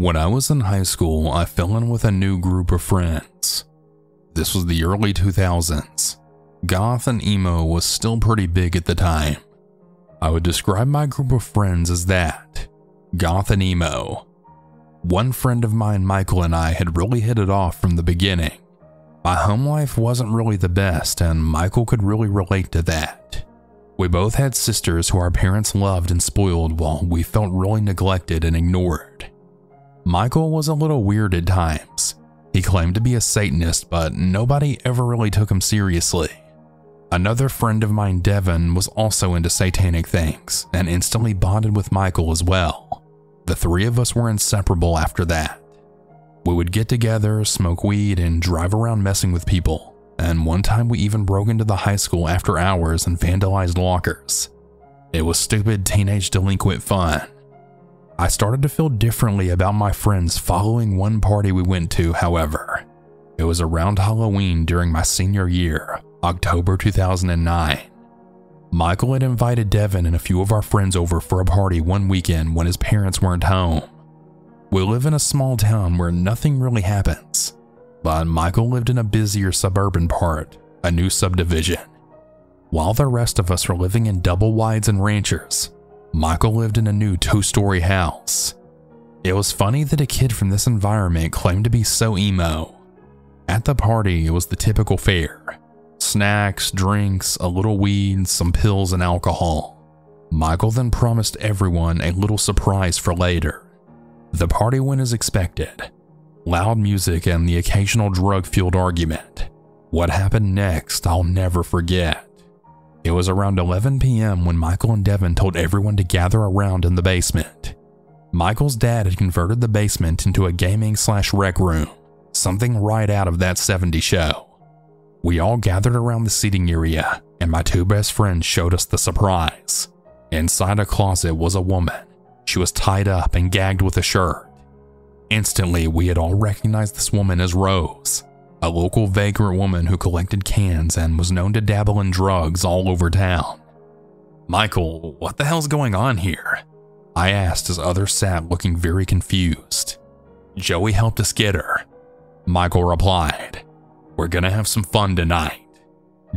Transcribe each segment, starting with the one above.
When I was in high school, I fell in with a new group of friends. This was the early 2000s. Goth and emo was still pretty big at the time. I would describe my group of friends as that goth and emo. One friend of mine, Michael, and I had really hit it off from the beginning. My home life wasn't really the best, and Michael could really relate to that. We both had sisters who our parents loved and spoiled while we felt really neglected and ignored. Michael was a little weird at times. He claimed to be a Satanist, but nobody ever really took him seriously. Another friend of mine, Devin, was also into satanic things and instantly bonded with Michael as well. The three of us were inseparable after that. We would get together, smoke weed, and drive around messing with people. And one time we even broke into the high school after hours and vandalized lockers. It was stupid teenage delinquent fun. I started to feel differently about my friends following one party we went to, however. It was around Halloween during my senior year, October 2009. Michael had invited Devin and a few of our friends over for a party one weekend when his parents weren't home. We live in a small town where nothing really happens, but Michael lived in a busier suburban part, a new subdivision. While the rest of us were living in double wides and ranchers, Michael lived in a new two story house. It was funny that a kid from this environment claimed to be so emo. At the party, it was the typical fare snacks, drinks, a little weed, some pills, and alcohol. Michael then promised everyone a little surprise for later. The party went as expected loud music and the occasional drug fueled argument. What happened next, I'll never forget. It was around 11 p.m. when Michael and Devin told everyone to gather around in the basement. Michael's dad had converted the basement into a gaming slash rec room, something right out of that 70s show. We all gathered around the seating area, and my two best friends showed us the surprise. Inside a closet was a woman. She was tied up and gagged with a shirt. Instantly, we had all recognized this woman as Rose, a local vagrant woman who collected cans and was known to dabble in drugs all over town. Michael, what the hell's going on here? I asked as others sat looking very confused. Joey helped us get her. Michael replied, We're gonna have some fun tonight.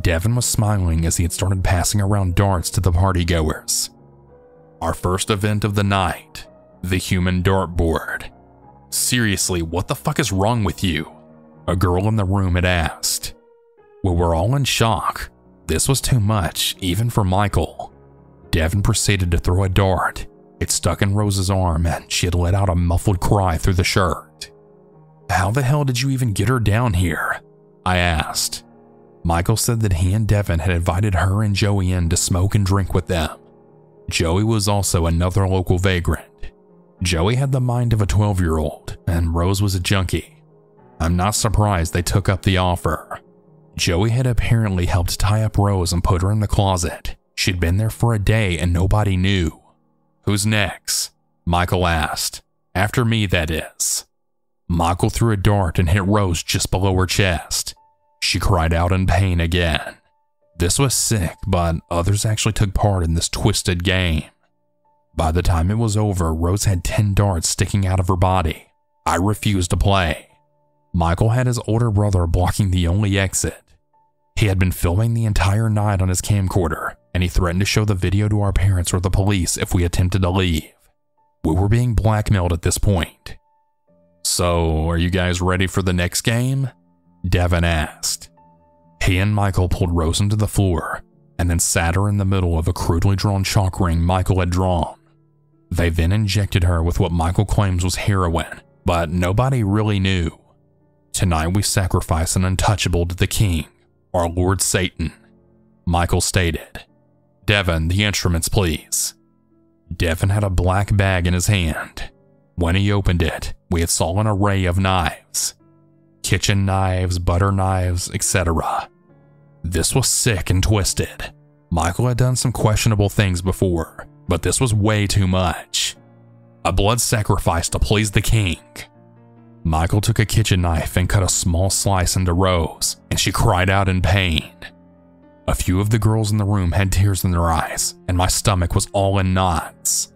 Devin was smiling as he had started passing around darts to the partygoers. Our first event of the night, the human dartboard. Seriously, what the fuck is wrong with you? A girl in the room had asked. We were all in shock. This was too much, even for Michael. Devin proceeded to throw a dart. It stuck in Rose's arm and she had let out a muffled cry through the shirt. How the hell did you even get her down here? I asked. Michael said that he and Devin had invited her and Joey in to smoke and drink with them. Joey was also another local vagrant. Joey had the mind of a 12 year old, and Rose was a junkie. I'm not surprised they took up the offer. Joey had apparently helped tie up Rose and put her in the closet. She'd been there for a day and nobody knew. Who's next? Michael asked. After me, that is. Michael threw a dart and hit Rose just below her chest. She cried out in pain again. This was sick, but others actually took part in this twisted game. By the time it was over, Rose had 10 darts sticking out of her body. I refused to play. Michael had his older brother blocking the only exit. He had been filming the entire night on his camcorder, and he threatened to show the video to our parents or the police if we attempted to leave. We were being blackmailed at this point. So, are you guys ready for the next game? Devin asked. He and Michael pulled Rose into the floor and then sat her in the middle of a crudely drawn chalk ring Michael had drawn. They then injected her with what Michael claims was heroin, but nobody really knew. Tonight we sacrifice an untouchable to the king, our Lord Satan, Michael stated. Devin, the instruments, please. Devin had a black bag in his hand. When he opened it, we had saw an array of knives kitchen knives, butter knives, etc. This was sick and twisted. Michael had done some questionable things before, but this was way too much. A blood sacrifice to please the king. Michael took a kitchen knife and cut a small slice into Rose, and she cried out in pain. A few of the girls in the room had tears in their eyes, and my stomach was all in knots.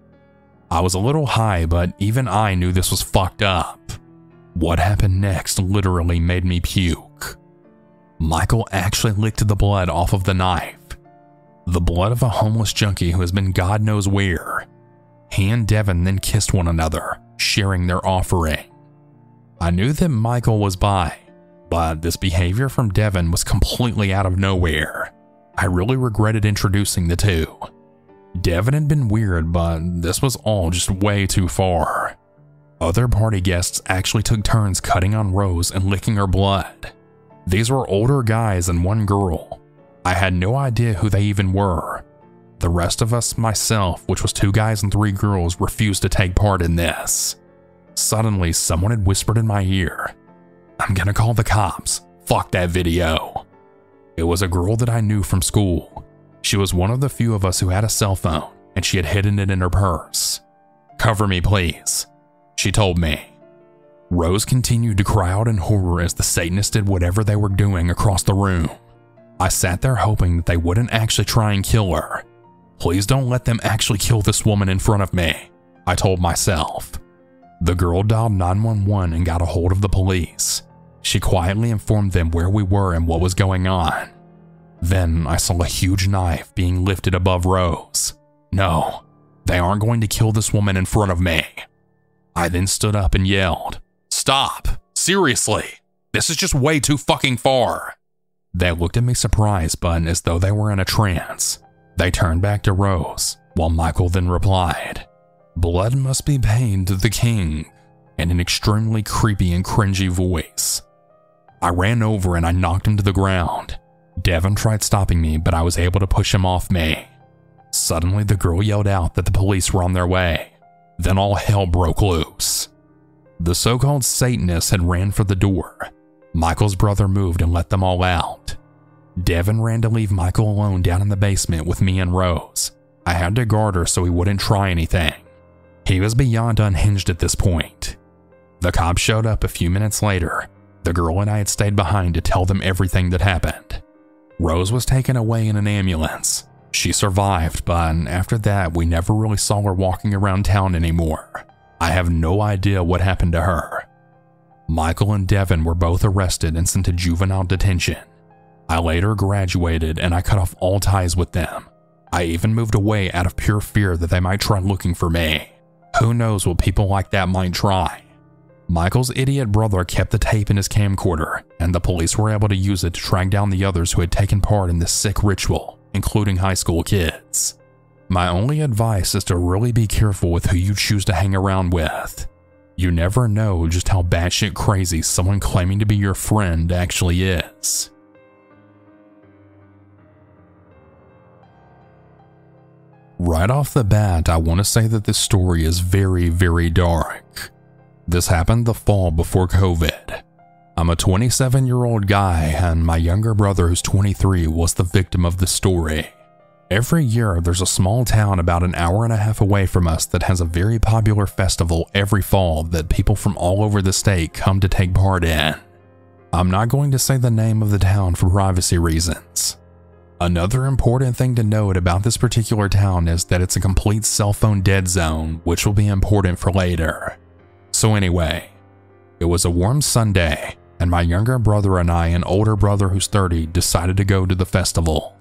I was a little high, but even I knew this was fucked up. What happened next literally made me puke. Michael actually licked the blood off of the knife. The blood of a homeless junkie who has been God knows where. He and Devin then kissed one another, sharing their offering. I knew that Michael was bi, but this behavior from Devin was completely out of nowhere. I really regretted introducing the two. Devin had been weird, but this was all just way too far. Other party guests actually took turns cutting on Rose and licking her blood. These were older guys and one girl. I had no idea who they even were. The rest of us, myself, which was two guys and three girls, refused to take part in this. Suddenly, someone had whispered in my ear, I'm gonna call the cops. Fuck that video. It was a girl that I knew from school. She was one of the few of us who had a cell phone, and she had hidden it in her purse. Cover me, please, she told me. Rose continued to cry out in horror as the Satanists did whatever they were doing across the room. I sat there hoping that they wouldn't actually try and kill her. Please don't let them actually kill this woman in front of me, I told myself. The girl dialed 911 and got a hold of the police. She quietly informed them where we were and what was going on. Then I saw a huge knife being lifted above Rose. No, they aren't going to kill this woman in front of me. I then stood up and yelled, Stop! Seriously! This is just way too fucking far! They looked at me surprised, but as though they were in a trance. They turned back to Rose, while Michael then replied, Blood must be paid to the king, in an extremely creepy and cringy voice. I ran over and I knocked him to the ground. Devin tried stopping me, but I was able to push him off me. Suddenly, the girl yelled out that the police were on their way. Then all hell broke loose. The so called Satanists had ran for the door. Michael's brother moved and let them all out. Devin ran to leave Michael alone down in the basement with me and Rose. I had to guard her so he wouldn't try anything. He was beyond unhinged at this point. The cops showed up a few minutes later. The girl and I had stayed behind to tell them everything that happened. Rose was taken away in an ambulance. She survived, but after that, we never really saw her walking around town anymore. I have no idea what happened to her. Michael and Devin were both arrested and sent to juvenile detention. I later graduated and I cut off all ties with them. I even moved away out of pure fear that they might try looking for me. Who knows what people like that might try? Michael's idiot brother kept the tape in his camcorder, and the police were able to use it to track down the others who had taken part in this sick ritual, including high school kids. My only advice is to really be careful with who you choose to hang around with. You never know just how batshit crazy someone claiming to be your friend actually is. Right off the bat, I want to say that this story is very, very dark. This happened the fall before COVID. I'm a 27 year old guy, and my younger brother, who's 23, was the victim of the story. Every year, there's a small town about an hour and a half away from us that has a very popular festival every fall that people from all over the state come to take part in. I'm not going to say the name of the town for privacy reasons. Another important thing to note about this particular town is that it's a complete cell phone dead zone, which will be important for later. So, anyway, it was a warm Sunday, and my younger brother and I, an older brother who's 30, decided to go to the festival.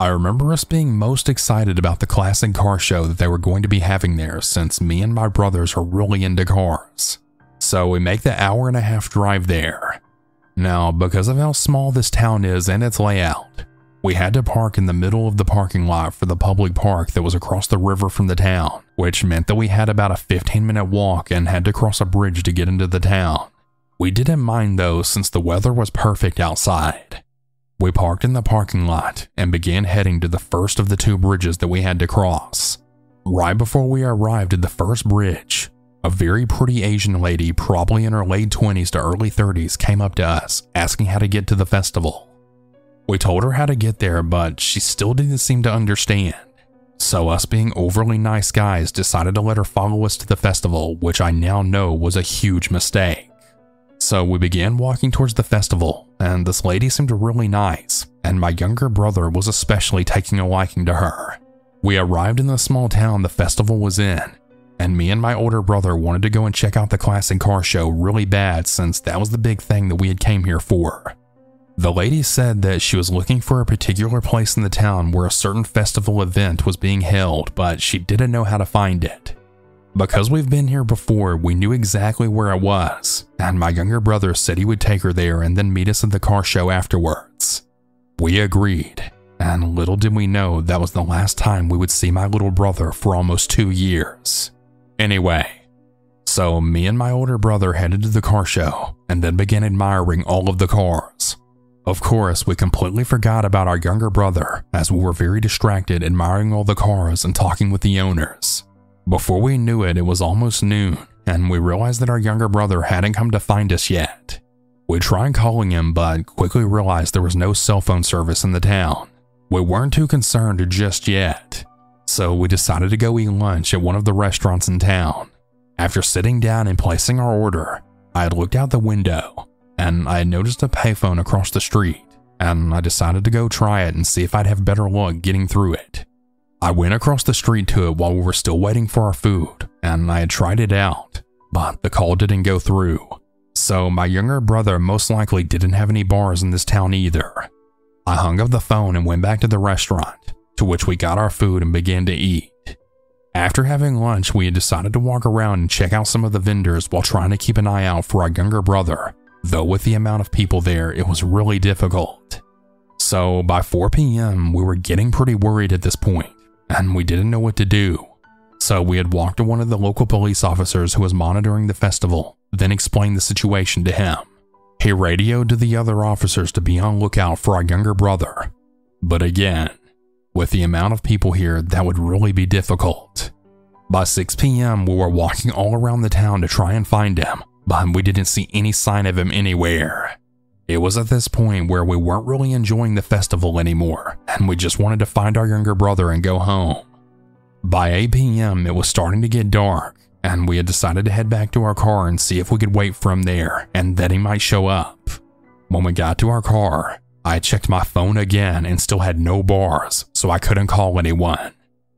I remember us being most excited about the classic car show that they were going to be having there since me and my brothers are really into cars. So we make the hour and a half drive there. Now, because of how small this town is and its layout, we had to park in the middle of the parking lot for the public park that was across the river from the town, which meant that we had about a 15 minute walk and had to cross a bridge to get into the town. We didn't mind though since the weather was perfect outside. We parked in the parking lot and began heading to the first of the two bridges that we had to cross. Right before we arrived at the first bridge, a very pretty Asian lady, probably in her late 20s to early 30s, came up to us asking how to get to the festival. We told her how to get there, but she still didn't seem to understand. So, us being overly nice guys decided to let her follow us to the festival, which I now know was a huge mistake. So, we began walking towards the festival, and this lady seemed really nice, and my younger brother was especially taking a liking to her. We arrived in the small town the festival was in, and me and my older brother wanted to go and check out the classic car show really bad since that was the big thing that we had came here for. The lady said that she was looking for a particular place in the town where a certain festival event was being held, but she didn't know how to find it. Because we've been here before, we knew exactly where it was, and my younger brother said he would take her there and then meet us at the car show afterwards. We agreed, and little did we know that was the last time we would see my little brother for almost two years. Anyway, so me and my older brother headed to the car show and then began admiring all of the cars. Of course, we completely forgot about our younger brother as we were very distracted admiring all the cars and talking with the owners. Before we knew it, it was almost noon, and we realized that our younger brother hadn't come to find us yet. We tried calling him, but quickly realized there was no cell phone service in the town. We weren't too concerned just yet, so we decided to go eat lunch at one of the restaurants in town. After sitting down and placing our order, I had looked out the window and I noticed a payphone across the street, and I decided to go try it and see if I'd have better luck getting through it. I went across the street to it while we were still waiting for our food, and I had tried it out, but the call didn't go through. So my younger brother most likely didn't have any bars in this town either. I hung up the phone and went back to the restaurant, to which we got our food and began to eat. After having lunch, we had decided to walk around and check out some of the vendors while trying to keep an eye out for our younger brother, though with the amount of people there, it was really difficult. So by 4 p.m., we were getting pretty worried at this point, and we didn't know what to do. So we had walked to one of the local police officers who was monitoring the festival, then explained the situation to him. He radioed to the other officers to be on lookout for our younger brother. But again, with the amount of people here, that would really be difficult. By 6 p.m., we were walking all around the town to try and find him, but we didn't see any sign of him anywhere. It was at this point where we weren't really enjoying the festival anymore, and we just wanted to find our younger brother and go home. By 8 p.m., it was starting to get dark, and we had decided to head back to our car and see if we could wait for him there and that he might show up. When we got to our car, I checked my phone again and still had no bars, so I couldn't call anyone.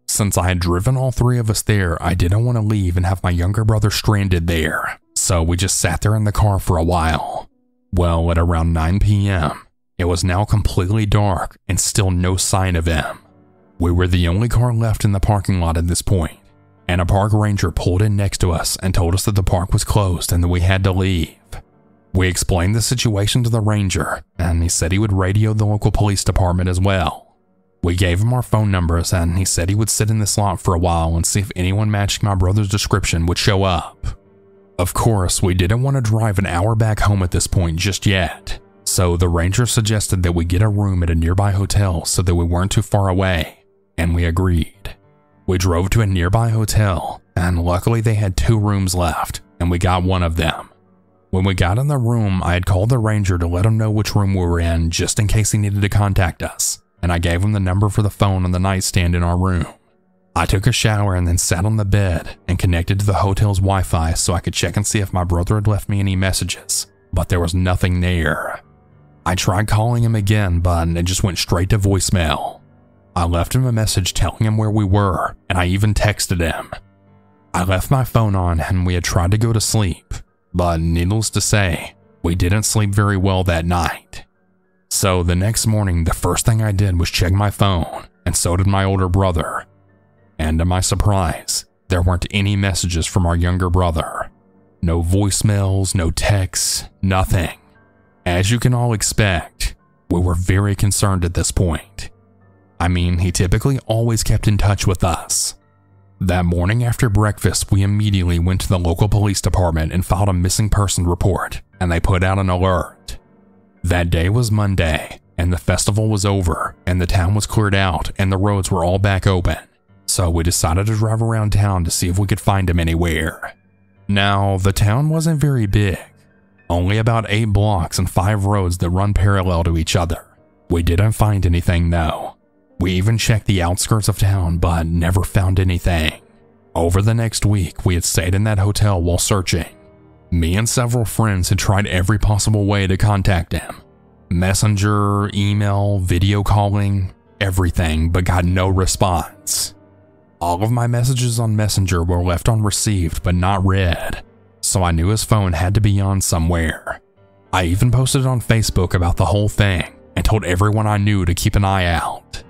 Since I had driven all three of us there, I didn't want to leave and have my younger brother stranded there, so we just sat there in the car for a while. Well, at around 9 p.m., it was now completely dark and still no sign of him. We were the only car left in the parking lot at this point, and a park ranger pulled in next to us and told us that the park was closed and that we had to leave. We explained the situation to the ranger, and he said he would radio the local police department as well. We gave him our phone numbers, and he said he would sit in this lot for a while and see if anyone matching my brother's description would show up. Of course, we didn't want to drive an hour back home at this point just yet, so the ranger suggested that we get a room at a nearby hotel so that we weren't too far away, and we agreed. We drove to a nearby hotel, and luckily they had two rooms left, and we got one of them. When we got in the room, I had called the ranger to let him know which room we were in just in case he needed to contact us, and I gave him the number for the phone on the nightstand in our room. I took a shower and then sat on the bed and connected to the hotel's Wi Fi so I could check and see if my brother had left me any messages, but there was nothing there. I tried calling him again, but it just went straight to voicemail. I left him a message telling him where we were, and I even texted him. I left my phone on and we had tried to go to sleep, but needless to say, we didn't sleep very well that night. So the next morning, the first thing I did was check my phone, and so did my older brother. And to my surprise, there weren't any messages from our younger brother. No voicemails, no texts, nothing. As you can all expect, we were very concerned at this point. I mean, he typically always kept in touch with us. That morning after breakfast, we immediately went to the local police department and filed a missing person report, and they put out an alert. That day was Monday, and the festival was over, and the town was cleared out, and the roads were all back open so we decided to drive around town to see if we could find him anywhere. Now, the town wasn't very big, only about 8 blocks and 5 roads that run parallel to each other. We didn't find anything though. We even checked the outskirts of town but never found anything. Over the next week, we had stayed in that hotel while searching. Me and several friends had tried every possible way to contact him messenger, email, video calling, everything, but got no response. All of my messages on Messenger were left unreceived but not read, so I knew his phone had to be on somewhere. I even posted on Facebook about the whole thing and told everyone I knew to keep an eye out.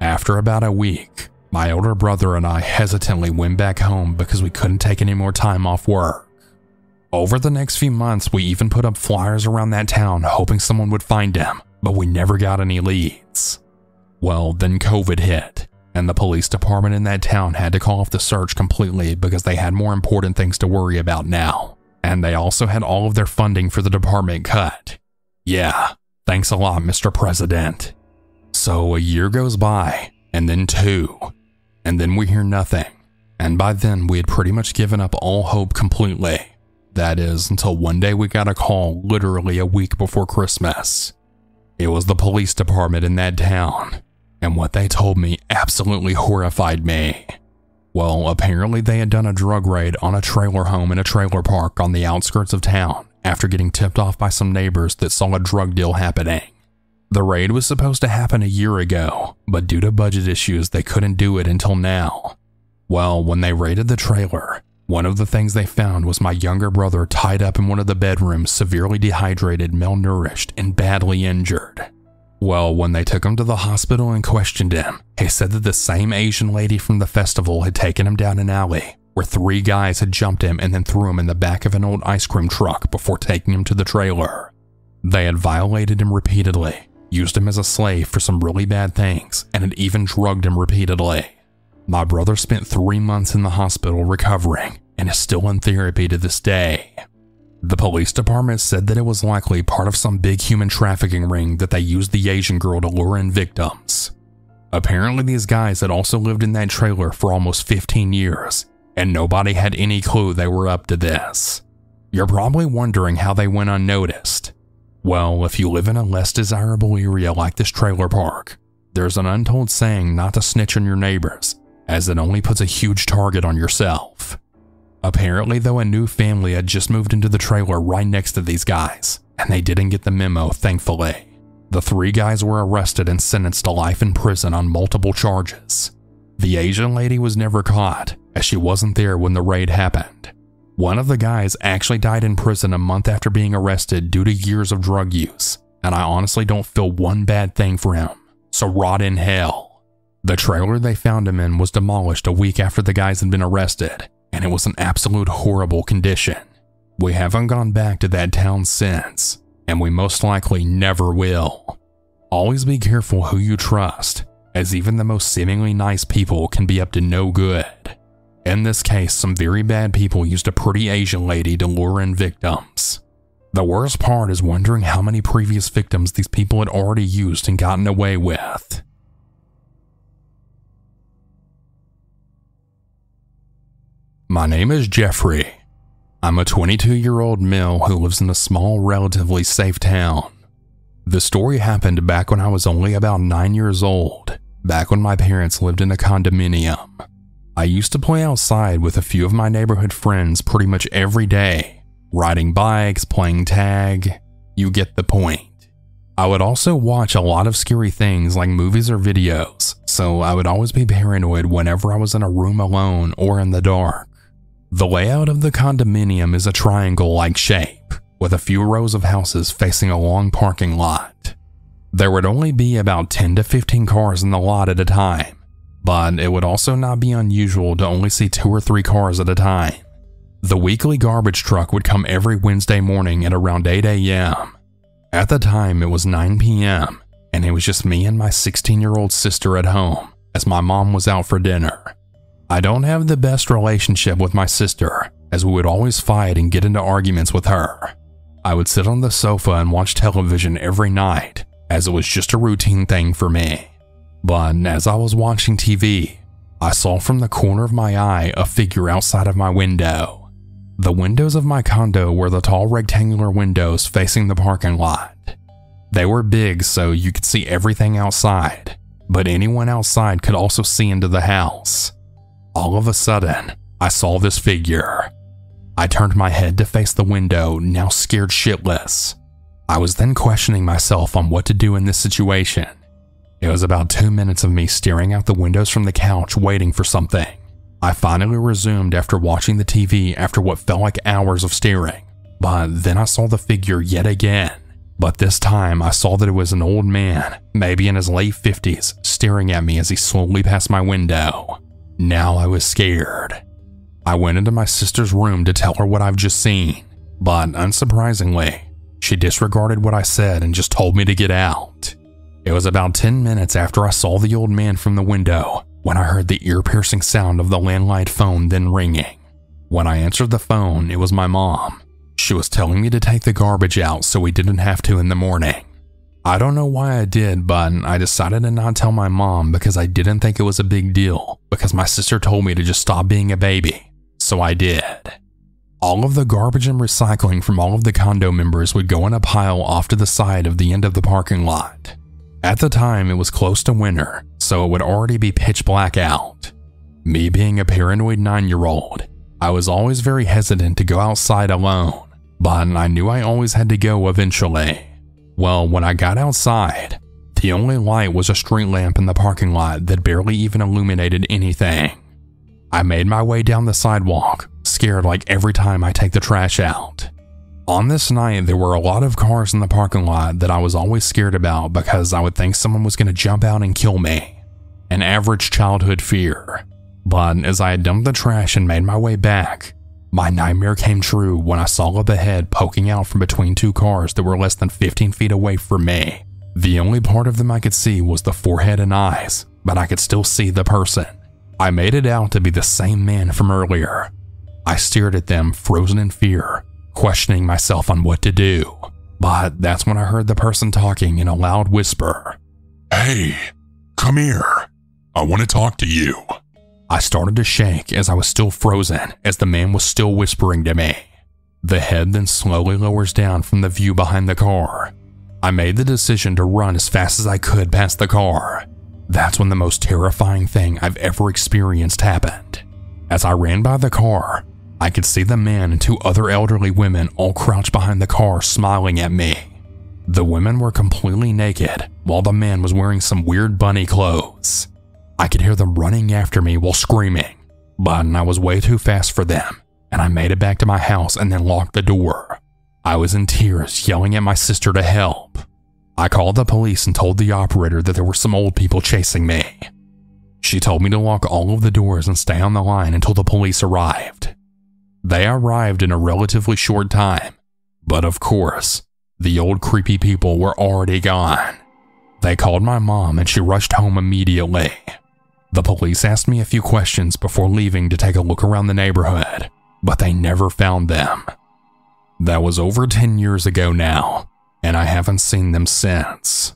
After about a week, my older brother and I hesitantly went back home because we couldn't take any more time off work. Over the next few months, we even put up flyers around that town hoping someone would find him, but we never got any leads. Well, then COVID hit, and the police department in that town had to call off the search completely because they had more important things to worry about now. And they also had all of their funding for the department cut. Yeah, thanks a lot, Mr. President. So a year goes by, and then two, and then we hear nothing. And by then, we had pretty much given up all hope completely. That is, until one day we got a call literally a week before Christmas. It was the police department in that town, and what they told me absolutely horrified me. Well, apparently they had done a drug raid on a trailer home in a trailer park on the outskirts of town after getting tipped off by some neighbors that saw a drug deal happening. The raid was supposed to happen a year ago, but due to budget issues, they couldn't do it until now. Well, when they raided the trailer, one of the things they found was my younger brother tied up in one of the bedrooms, severely dehydrated, malnourished, and badly injured. Well, when they took him to the hospital and questioned him, he said that the same Asian lady from the festival had taken him down an alley where three guys had jumped him and then threw him in the back of an old ice cream truck before taking him to the trailer. They had violated him repeatedly used him as a slave for some really bad things, and had even drugged him repeatedly. My brother spent three months in the hospital recovering and is still in therapy to this day. The police department said that it was likely part of some big human trafficking ring that they used the Asian girl to lure in victims. Apparently, these guys had also lived in that trailer for almost 15 years, and nobody had any clue they were up to this. You're probably wondering how they went unnoticed. Well, if you live in a less desirable area like this trailer park, there's an untold saying not to snitch on your neighbors, as it only puts a huge target on yourself. Apparently, though, a new family had just moved into the trailer right next to these guys, and they didn't get the memo, thankfully. The three guys were arrested and sentenced to life in prison on multiple charges. The Asian lady was never caught, as she wasn't there when the raid happened. One of the guys actually died in prison a month after being arrested due to years of drug use, and I honestly don't feel one bad thing for him, so rot in hell. The trailer they found him in was demolished a week after the guys had been arrested, and it was an absolute horrible condition. We haven't gone back to that town since, and we most likely never will. Always be careful who you trust, as even the most seemingly nice people can be up to no good. In this case, some very bad people used a pretty Asian lady to lure in victims. The worst part is wondering how many previous victims these people had already used and gotten away with. My name is Jefferey. I'm a 22 year old male who lives in a small, relatively safe town. The story happened back when I was only about 9 years old, back when my parents lived in a condominium. I used to play outside with a few of my neighborhood friends pretty much every day, riding bikes, playing tag. You get the point. I would also watch a lot of scary things like movies or videos, so I would always be paranoid whenever I was in a room alone or in the dark. The layout of the condominium is a triangle like shape, with a few rows of houses facing a long parking lot. There would only be about 10 to 15 cars in the lot at a time, but it would also not be unusual to only see two or three cars at a time. The weekly garbage truck would come every Wednesday morning at around 8 a.m. At the time, it was 9 p.m., and it was just me and my 16 year old sister at home, as my mom was out for dinner. I don't have the best relationship with my sister, as we would always fight and get into arguments with her. I would sit on the sofa and watch television every night, as it was just a routine thing for me. But as I was watching TV, I saw from the corner of my eye a figure outside of my window. The windows of my condo were the tall rectangular windows facing the parking lot. They were big so you could see everything outside, but anyone outside could also see into the house. All of a sudden, I saw this figure. I turned my head to face the window, now scared shitless. I was then questioning myself on what to do in this situation. It was about two minutes of me staring out the windows from the couch waiting for something. I finally resumed after watching the TV after what felt like hours of staring, but then I saw the figure yet again. But this time I saw that it was an old man, maybe in his late 50s, staring at me as he slowly passed my window. Now I was scared. I went into my sister's room to tell her what I've just seen, but unsurprisingly, she disregarded what I said and just told me to get out. It was about 10 minutes after I saw the old man from the window when I heard the ear piercing sound of the landline phone then ringing. When I answered the phone, it was my mom. She was telling me to take the garbage out so we didn't have to in the morning. I don't know why I did, but I decided to not tell my mom because I didn't think it was a big deal because my sister told me to just stop being a baby. So I did. All of the garbage and recycling from all of the condo members would go in a pile off to the side of the end of the parking lot. At the time, it was close to winter, so it would already be pitch black out. Me being a paranoid nine year old, I was always very hesitant to go outside alone, but I knew I always had to go eventually. Well, when I got outside, the only light was a street lamp in the parking lot that barely even illuminated anything. I made my way down the sidewalk, scared like every time I take the trash out. On this night, there were a lot of cars in the parking lot that I was always scared about because I would think someone was going to jump out and kill me. An average childhood fear. But as I had dumped the trash and made my way back, my nightmare came true when I saw up ahead poking out from between two cars that were less than 15 feet away from me. The only part of them I could see was the forehead and eyes, but I could still see the person. I made it out to be the same man from earlier. I stared at them, frozen in fear, questioning myself on what to do. But that's when I heard the person talking in a loud whisper. Hey, come here. I want to talk to you. I started to shake as I was still frozen, as the man was still whispering to me. The head then slowly lowers down from the view behind the car. I made the decision to run as fast as I could past the car. That's when the most terrifying thing I've ever experienced happened. As I ran by the car, I could see the man and two other elderly women all crouched behind the car smiling at me. The women were completely naked, while the man was wearing some weird bunny clothes. I could hear them running after me while screaming, but I was way too fast for them, and I made it back to my house and then locked the door. I was in tears, yelling at my sister to help. I called the police and told the operator that there were some old people chasing me. She told me to lock all of the doors and stay on the line until the police arrived. They arrived in a relatively short time, but of course, the old creepy people were already gone. They called my mom and she rushed home immediately. The police asked me a few questions before leaving to take a look around the neighborhood, but they never found them. That was over 10 years ago now, and I haven't seen them since.